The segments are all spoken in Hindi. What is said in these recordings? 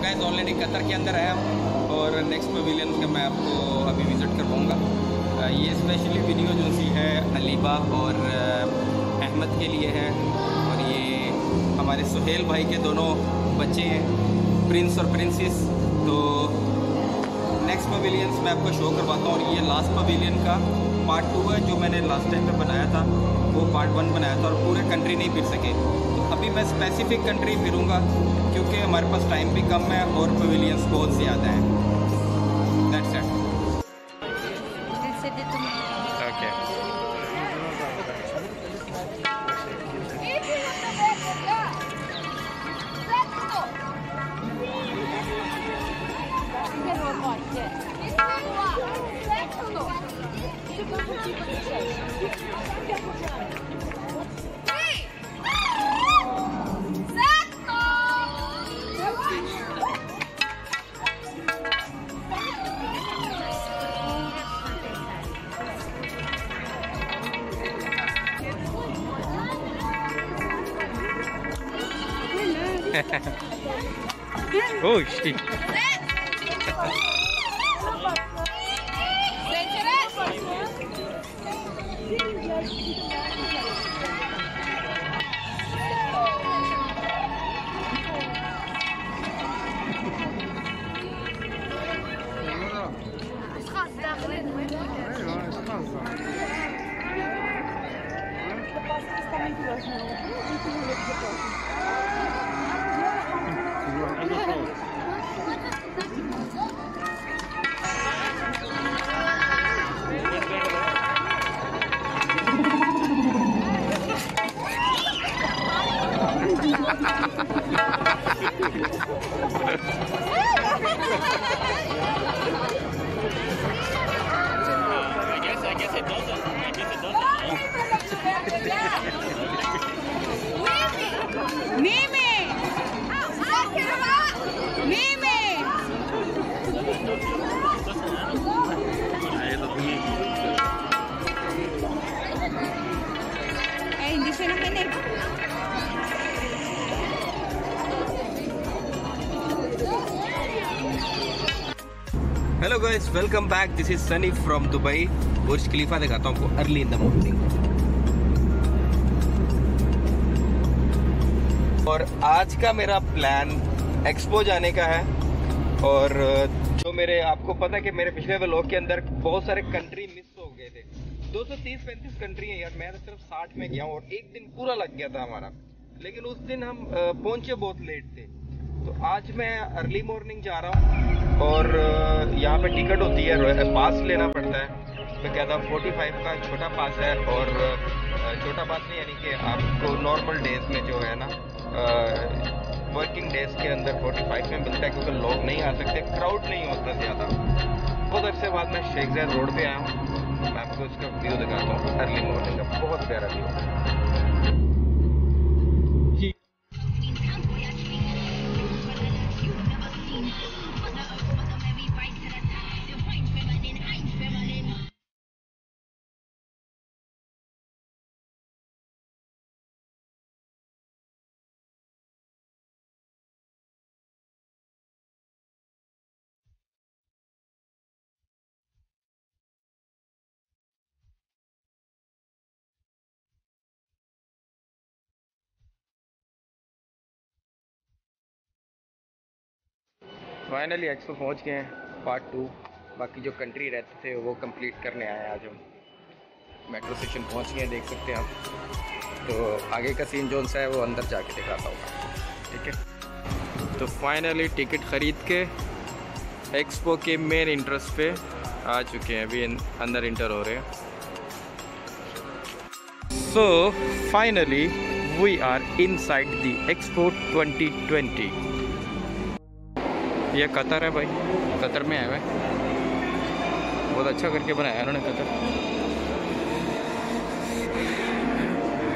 तो ऑलरेडी कतर के अंदर है हम और नेक्स्ट पवेलियन का मैं आपको अभी विज़िट करवाऊँगा। ये स्पेशली वीडियो जो सी है, अलीबा और अहमद के लिए है और ये हमारे सुहेल भाई के दोनों बच्चे हैं प्रिंस और प्रिंसेस तो नेक्स्ट पवेलियंस मैं आपको शो करवाता हूँ और ये लास्ट पवेलियन का पार्ट टू है जो मैंने लास्ट टाइम पे बनाया था। वो पार्ट वन बनाया था और पूरे कंट्री नहीं फिर सके। तो अभी मैं स्पेसिफिक कंट्री फिरूँगा। क्योंकि हमारे पास टाइम भी कम है और पवेलियंस बहुत ज़्यादा हैं। That's it oh shit. Hello guys welcome back this is Sunny from Dubai Burj Khalifa दिखाता हूँ आपको अर्ली इन द मॉर्निंग और आज का मेरा प्लान एक्सपो जाने का है। और जो मेरे, आपको पता है कि मेरे पिछले व्लॉग के अंदर बहुत सारे कंट्री मिस हो गए थे। 230 पैंतीस कंट्री है यार, मैं तो सिर्फ़ 60 में गया हूँ और एक दिन पूरा लग गया था हमारा। लेकिन उस दिन हम पहुँचे बहुत लेट थे। तो आज मैं अर्ली मॉर्निंग जा रहा हूँ और यहाँ पे टिकट होती है पास लेना पड़ता है। मैं कहता हूँ फोर्टी फाइव का छोटा पास है और छोटा पास नहीं, यानी कि आपको नॉर्मल डेज़ में जो है ना वर्किंग डेज़ के अंदर फोर्टी फाइव में मिलता है, क्योंकि लोग नहीं आ सकते क्राउड नहीं होता ज़्यादा। बहुत अरसे बाद मैं शेख जैद रोड पे आया हूँ। मैं आपको इसका व्यू दिखाता हूँ अर्ली मॉर्निंग का। बहुत प्यारा व्यू फाइनली एक्सपो पहुँच गए हैं पार्ट टू बाकी जो कंट्री रहते थे, वो कंप्लीट करने आए आज हम. मेट्रो स्टेशन पहुँच गए, देख सकते हैं आप. तो आगे का सीन जो सा है, वो अंदर जाके दिखाता हूँ. ठीक है? तो फाइनली टिकट ख़रीद के एक्सपो के मेन इंटरेस्ट पे आ चुके हैं. अभी अंदर इंटर हो रहे हैं. So finally we are inside the expo 2020 ये कतर है भाई। कतर में है। बहुत अच्छा करके बनाया उन्होंने कतर।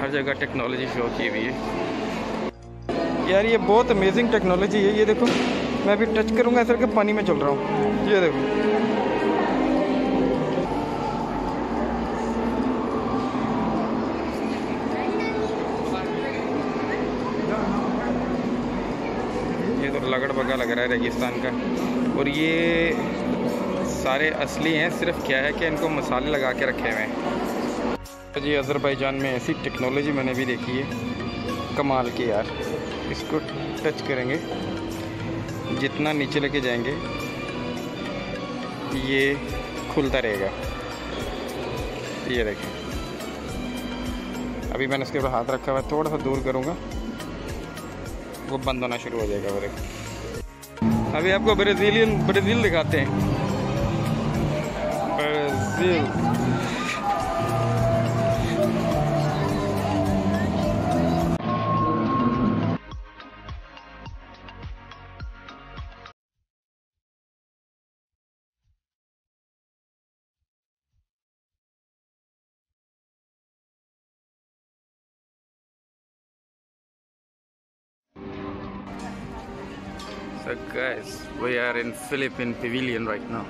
हर जगह टेक्नोलॉजी शो की हुई है। यार, ये बहुत अमेजिंग टेक्नोलॉजी है। ये देखो, मैं अभी टच करूँगा, ऐसा कि पानी में चल रहा हूँ। ये देखो। तो लगड़ बगा लग रहा है रेगिस्तान का। और ये सारे असली हैं, सिर्फ़ क्या है कि इनको मसाले लगा के रखे हुए हैं। तो जी, अज़रबैजान में ऐसी टेक्नोलॉजी मैंने भी देखी है। कमाल की यार। इसको टच करेंगे। जितना नीचे लेके जाएँगे, ये खुलता रहेगा। ये देखें। अभी मैंने उसके ऊपर हाथ रखा हुआ है, थोड़ा सा दूर करूँगा। वो बंद होना शुरू हो जाएगा ब्रेक अभी आपको ब्राज़ीलियन ब्राज़ील दिखाते हैं। Brazil. Guys, we are in Philippine Pavilion right now.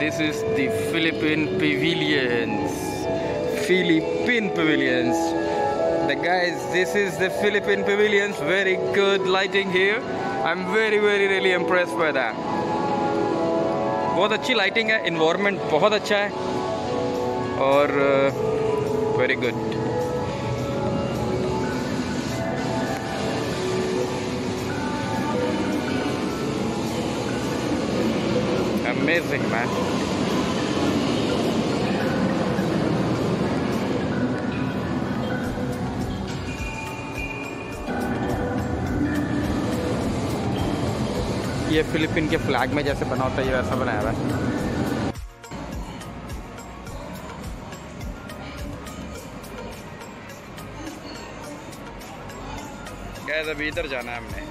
This is the Philippine Pavilions. Philippine Pavilions. The guys, this is the Philippine Pavilions. Very good lighting here. I'm very, very, really impressed by that. बहुत अच्छी लाइटिंग है इन्वायरमेंट बहुत अच्छा है और वेरी गुड अमेजिंग मैन ये फिलिपिन के फ्लैग में जैसे बना होता है, ये वैसा बनाया हुआ है। गैस अभी इधर जाना है हमने।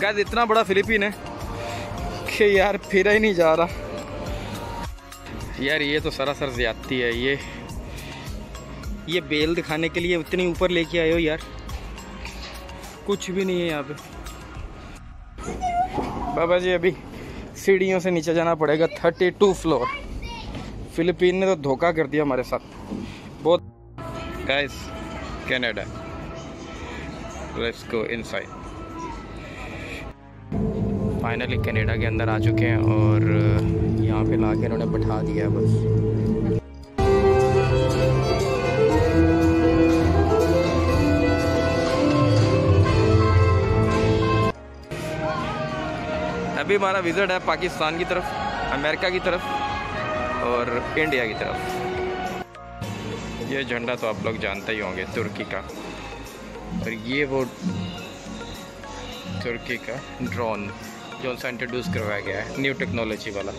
गैस इतना बड़ा फिलिपिन है कि यार फिर ही नहीं जा रहा। यार, ये तो सरासर ज्यादती है, ये ये बेल दिखाने के लिए उतनी ऊपर लेके आए हो यार। कुछ भी नहीं है यहाँ पे। बाबा जी, अभी सीढ़ियों से नीचे जाना पड़ेगा थर्टी टू फ्लोर फिलिपीन ने तो धोखा कर दिया हमारे साथ। बहुत guys Canada let's go inside finally Canada के अंदर आ चुके हैं और, यहाँ पे ला के इन्होंने बैठा दिया है बस। अभी हमारा विज़िट है, पाकिस्तान की तरफ़, अमेरिका की तरफ़ और इंडिया की तरफ़। ये झंडा तो आप लोग जानते ही होंगे, तुर्की का। और ये वो तुर्की का ड्रोन जो सा इंट्रोड्यूस करवाया गया है न्यू टेक्नोलॉजी वाला।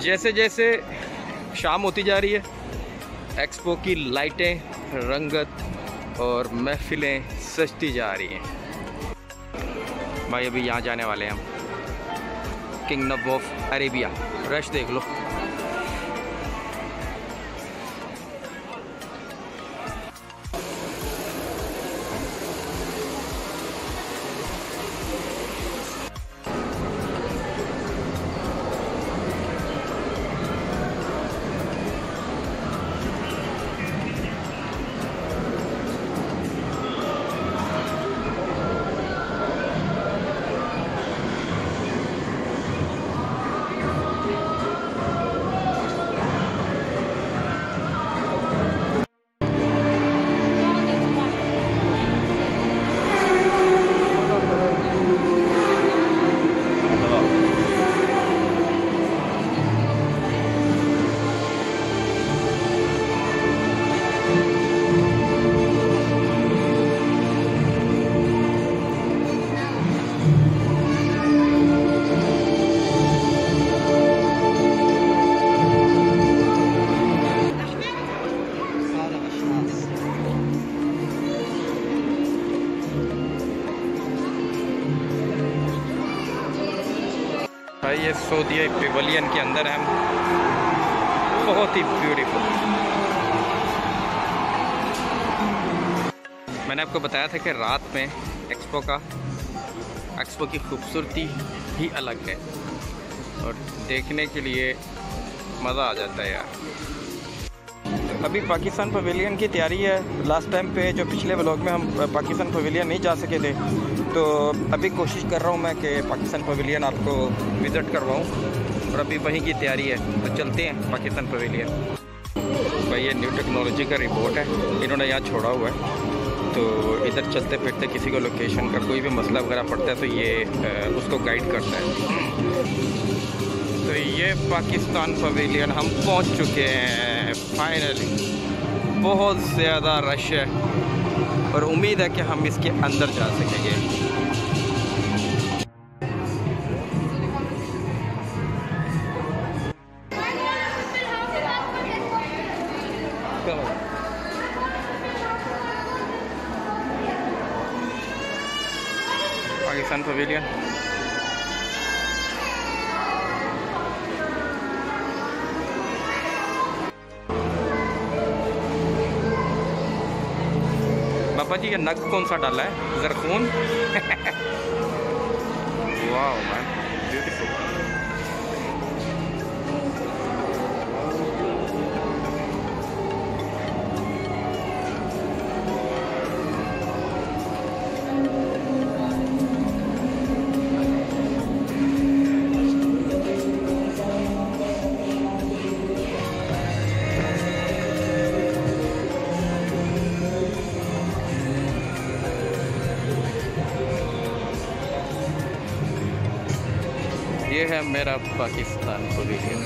जैसे जैसे शाम होती जा रही है एक्सपो की लाइटें रंगत और महफिलें सजती जा रही हैं। भाई अभी यहाँ जाने वाले हैं हम। किंगडम ऑफ़ अरेबिया रश देख लो। सऊदिया पेवलियन के अंदर हम बहुत ही ब्यूटीफुल मैंने आपको बताया था कि रात में एक्सपो का एक्सपो की खूबसूरती ही अलग है। और देखने के लिए मज़ा आ जाता है यार। अभी पाकिस्तान पवेलियन की तैयारी है। लास्ट टाइम पे जो पिछले ब्लॉग में हम, पाकिस्तान पवेलियन नहीं जा सके थे तो अभी कोशिश कर रहा हूँ मैं कि पाकिस्तान पवेलियन आपको विज़िट करवाऊँ। और अभी वहीं की तैयारी है। तो चलते हैं पाकिस्तान पवेलियन भाई, ये न्यू टेक्नोलॉजी का रिपोर्ट है। इन्होंने यहाँ छोड़ा हुआ है। तो इधर चलते फिरते किसी को लोकेशन का कोई भी मसला वगैरह पड़ता है तो ये उसको गाइड करता है। तो ये पाकिस्तान पवेलियन हम पहुँच चुके हैं फाइनली बहुत ज़्यादा रश है। और उम्मीद है कि हम इसके अंदर जा सकेंगे। नग कौन सा डाला है? जरखून। है मेरा पाकिस्तान पवेलियन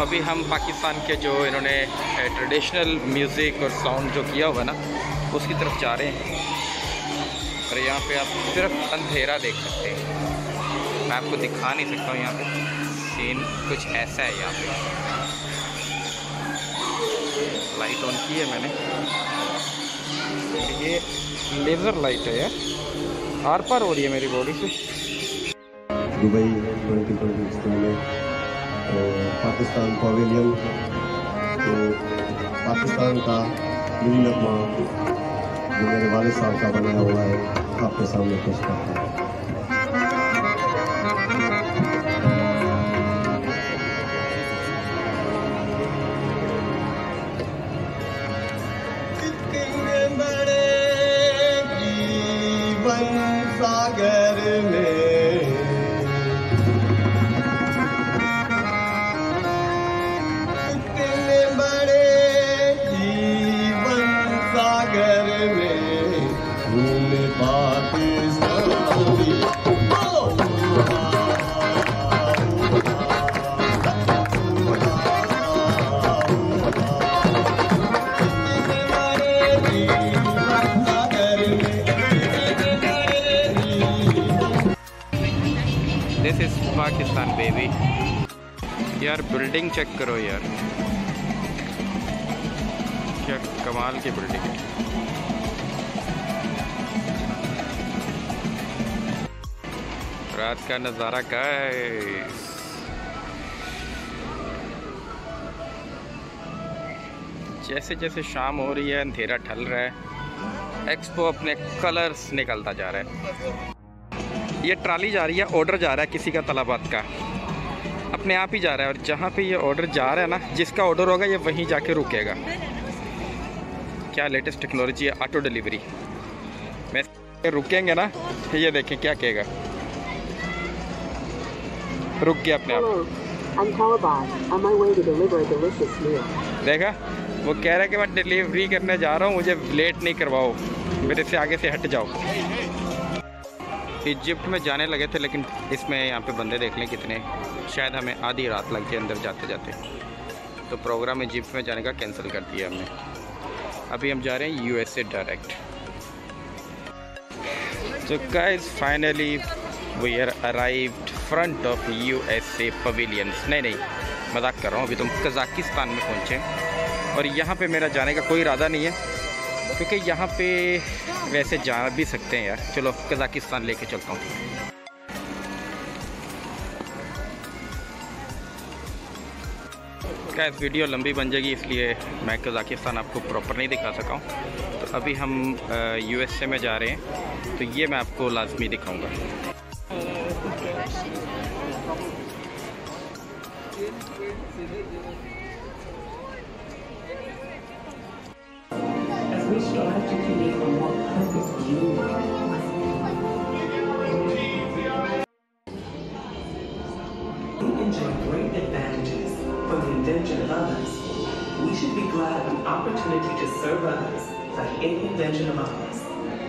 अभी हम पाकिस्तान के जो इन्होंने ट्रेडिशनल म्यूज़िक और साउंड जो किया हुआ ना, उसकी तरफ़ जा रहे हैं। और यहाँ पे आप सिर्फ़ अंधेरा देख सकते हैं। मैं आपको दिखा नहीं सकता हूँ यहाँ पे। सीन कुछ ऐसा है यहाँ पे। लाइट ऑन की है मैंने। ये लेज़र लाइट है यार। आर पार हो रही है मेरी बॉडी से। दुबई 2023 में। तो पाकिस्तान पवेलियन तो पाकिस्तान का नगमा जो मेरे वाले साहब का बनाया हुआ है, आपके सामने पेश करता हूँ। पाकिस्तान बेबी यार बिल्डिंग चेक करो यार। क्या कमाल की बिल्डिंग है। रात का नज़ारा का है जैसे जैसे शाम हो रही है, अंधेरा ढल रहा है। एक्सपो अपने कलर्स निकलता जा रहा है। ये ट्राली जा रही है ऑर्डर जा रहा है किसी का तलाबात का। अपने आप ही जा रहा है और जहाँ पे ये ऑर्डर जा रहा है ना जिसका ऑर्डर होगा ये वहीं जाके रुकेगा। क्या लेटेस्ट टेक्नोलॉजी है ऑटो डिलीवरी मैं रुकेंगे ना ये देखें क्या कहेगा। रुक गया अपने आप. देखा? वो कह रहा है कि मैं डिलीवरी करने जा रहा हूँ मुझे लेट नहीं करवाओ। मेरे से आगे से हट जाओ। इजिप्ट में जाने लगे थे, लेकिन इसमें यहाँ पे बंदे देख लें कितने। शायद हमें आधी रात लग जाए अंदर जाते जाते। तो प्रोग्राम इजिप्ट में जाने का कैंसिल कर दिया हमने। अभी हम जा रहे हैं यूएसए डायरेक्ट तो guys finally we are arrived front of USA pavilions नहीं नहीं, मज़ाक कर रहा हूँ, अभी तुम कज़ाकिस्तान में पहुँचे और यहाँ पे मेरा जाने का कोई इरादा नहीं है। क्योंकि यहाँ पे वैसे जा भी सकते हैं यार। चलो, कज़ाकिस्तान लेके चलता हूँ। क्या वीडियो लंबी बन जाएगी, इसलिए मैं कज़ाकिस्तान आपको प्रॉपर नहीं दिखा सका हूँ। तो अभी हम यूएसए में जा रहे हैं। तो ये मैं आपको लाजमी दिखाऊँगा। Perfect union. We enjoy great advantages from the invention of others. We should be glad of the opportunity to serve others like any invention of ours.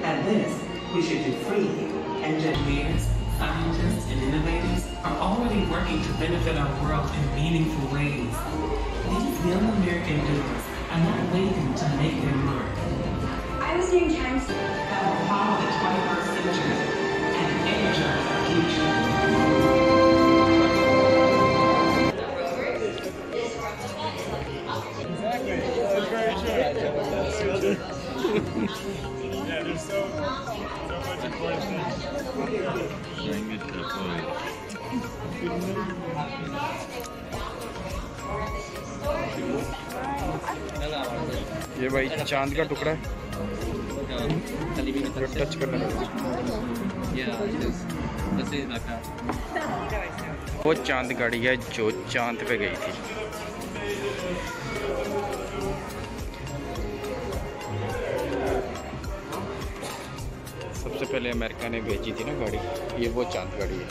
And this we should do freely. Engineers, scientists, and innovators are already working to benefit our world in meaningful ways. These young American doers are not waiting to make their mark. I was named Times. that will follow the 21st century and energize our future. Yeah, there's so, so much important things. ये भाई चाँद का टुकड़ा है। जो टच करने वो चाँद गाड़ी है जो चाँद पे गई थी। सबसे पहले अमेरिका ने भेजी थी ना गाड़ी। ये वो चाँद गाड़ी है।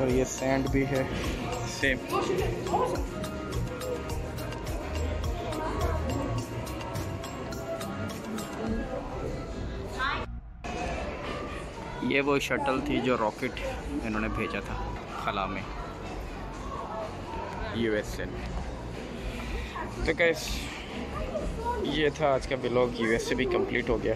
और ये सैंड भी है। सेम ये वो शटल थी जो रॉकेट इन्होंने भेजा था, खला में। यू यूएसए में तो कैस ये था आज का ब्लॉग यू यूएसए भी कंप्लीट हो गया।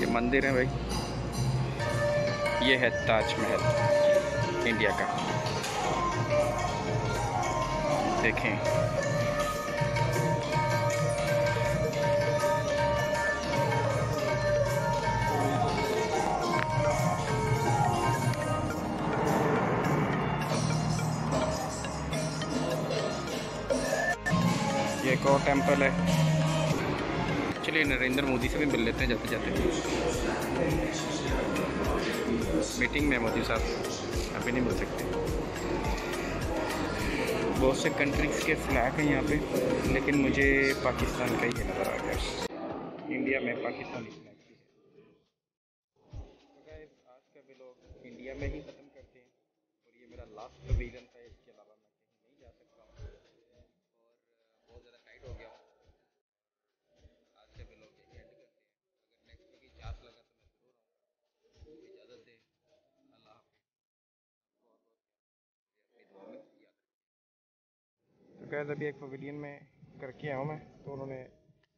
ये मंदिर है भाई। ये है ताजमहल, इंडिया का। देखें। ये एक और टेंपल है। चलिए नरेंद्र मोदी से भी मिल लेते हैं जाते जाते। मीटिंग में मोदी साहब अभी नहीं मिल सकते। बहुत से कंट्रीज़ के फ्लैग हैं यहाँ पे, लेकिन मुझे पाकिस्तान का ही नज़र आ गया इंडिया में पाकिस्तानी फ्लैग भी है तो guys, आज का ब्लॉग इंडिया में ही ख़त्म करते हैं और ये मेरा लास्ट वीगन था इसके अलावा मैं कहीं नहीं जा सकता हूँ और बहुत ज़्यादा टाइट हो गया हूँ आज का ब्लॉग यही एंड करते हैं अगर नेक्स्ट कभी चांस लगा तो मैं ज़रूर आऊँगा इजाज़त दें अल्लाह हाफिज़ बहुत बहुत अपनी दुआ में याद तो अभी एक पवेलियन में करके आया हूँ मैं तो उन्होंने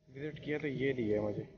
विज़िट किया तो ये दिया मुझे।